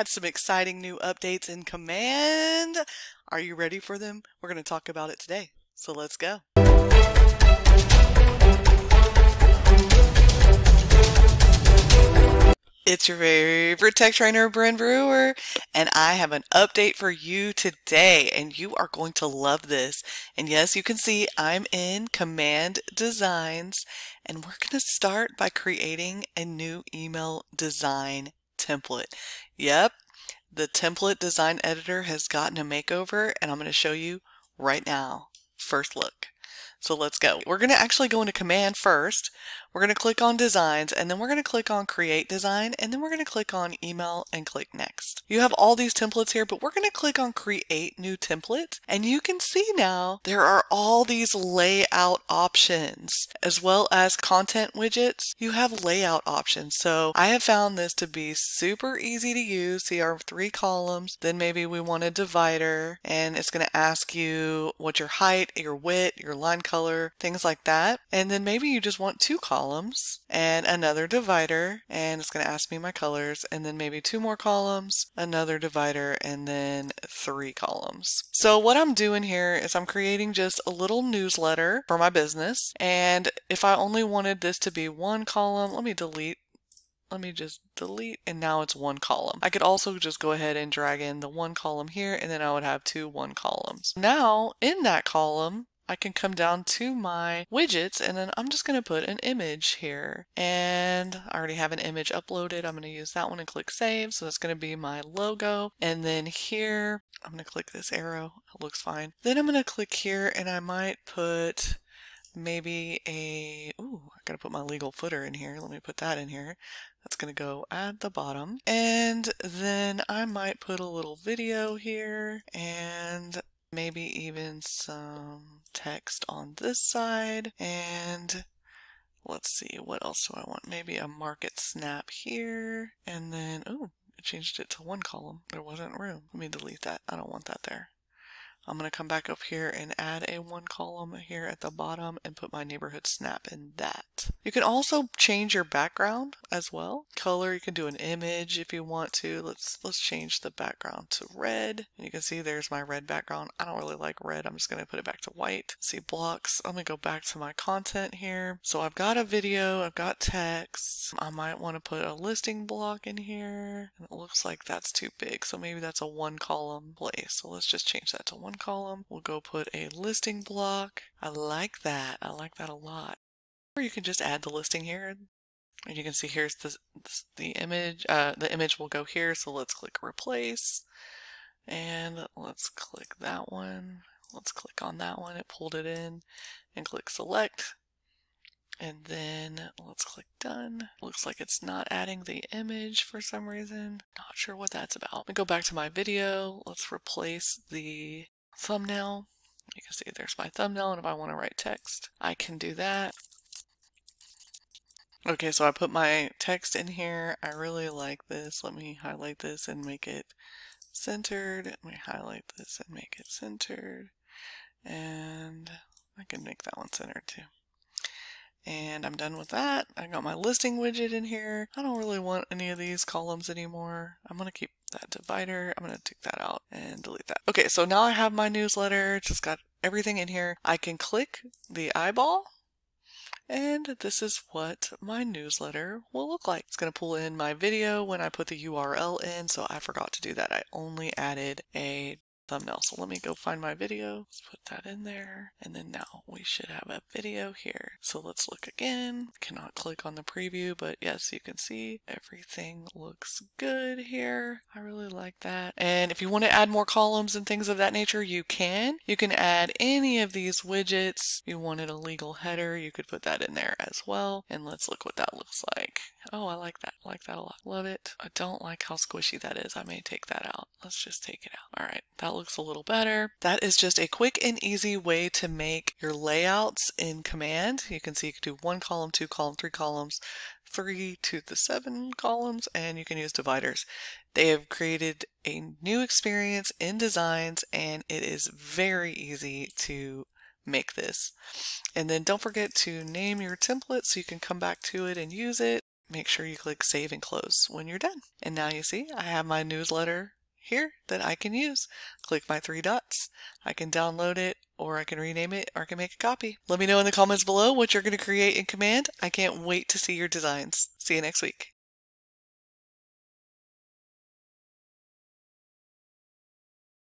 had some exciting new updates in Command. Are you ready for them? We're going to talk about it today. So let's go. It's your favorite tech trainer, Bren Brewer, and I have an update for you today, and you are going to love this. And yes, you can see I'm in Command Designs, and we're going to start by creating a new email design template. Yep, the template design editor has gotten a makeover, and I'm going to show you right now. First look. So let's go. We're going to actually go into command first. We're going to click on designs and then we're going to click on create design and then we're going to click on email and click next. You have all these templates here, but we're going to click on create new template and you can see now there are all these layout options as well as content widgets. You have layout options. So I have found this to be super easy to use. See our three columns. Then maybe we want a divider and it's going to ask you what your height, your width, your line color, things like that. And then maybe you just want two columns and another divider and it's going to ask me my colors and then maybe two more columns, another divider and then three columns. So what I'm doing here is I'm creating just a little newsletter for my business and if I only wanted this to be one column, let me delete let me just delete and now it's one column. I could also just go ahead and drag in the one column here and then I would have two one columns. Now in that column I can come down to my widgets and then I'm just going to put an image here. And I already have an image uploaded. I'm going to use that one and click save. So that's going to be my logo. And then here, I'm going to click this arrow. It looks fine. Then I'm going to click here and I might put maybe a, ooh, I gotta put my legal footer in here. Let me put that in here. That's gonna go at the bottom. And then I might put a little video here and maybe even some text on this side and let's see what else do I want? Maybe a market snap here and then oh I changed it to one column. There wasn't room. Let me delete that. I don't want that there I'm going to come back up here and add a one column here at the bottom and put my neighborhood snap in that. You can also change your background as well. Color, you can do an image if you want to. Let's let's change the background to red. And you can see there's my red background. I don't really like red. I'm just going to put it back to white. See blocks. I'm going to go back to my content here. So I've got a video, I've got text. I might want to put a listing block in here. And it looks like that's too big. So maybe that's a one column place. So let's just change that to one column. We'll go put a listing block. I like that. I like that a lot. Or you can just add the listing here. And you can see here's the, the image. Uh, the image will go here. So let's click replace. And let's click that one. Let's click on that one. It pulled it in and click select. And then let's click done. Looks like it's not adding the image for some reason. Not sure what that's about. Let me go back to my video. Let's replace the thumbnail. You can see there's my thumbnail, and if I want to write text, I can do that. Okay, so I put my text in here. I really like this. Let me highlight this and make it centered. Let me highlight this and make it centered. And I can make that one centered too. And I'm done with that. I got my listing widget in here. I don't really want any of these columns anymore. I'm going to keep that divider. I'm going to take that out and delete that. Okay, so now I have my newsletter. Just got everything in here. I can click the eyeball and this is what my newsletter will look like. It's going to pull in my video when I put the URL in, so I forgot to do that. I only added a thumbnail. So let me go find my video. Let's put that in there. And then now we should have a video here. So let's look again. Cannot click on the preview, but yes, you can see everything looks good here. I really like that. And if you want to add more columns and things of that nature, you can. You can add any of these widgets. You wanted a legal header, you could put that in there as well. And let's look what that looks like. Oh, I like that. I like that a lot. Love it. I don't like how squishy that is. I may take that out. Let's just take it out. All right, that looks a little better. That is just a quick and easy way to make your layouts in Command. You can see you can do one column, two column, three columns, three to the seven columns, and you can use dividers. They have created a new experience in designs, and it is very easy to make this. And then don't forget to name your template so you can come back to it and use it. make sure you click save and close when you're done. And now you see I have my newsletter here that I can use. Click my three dots. I can download it or I can rename it or I can make a copy. Let me know in the comments below what you're going to create in Command. I can't wait to see your designs. See you next week.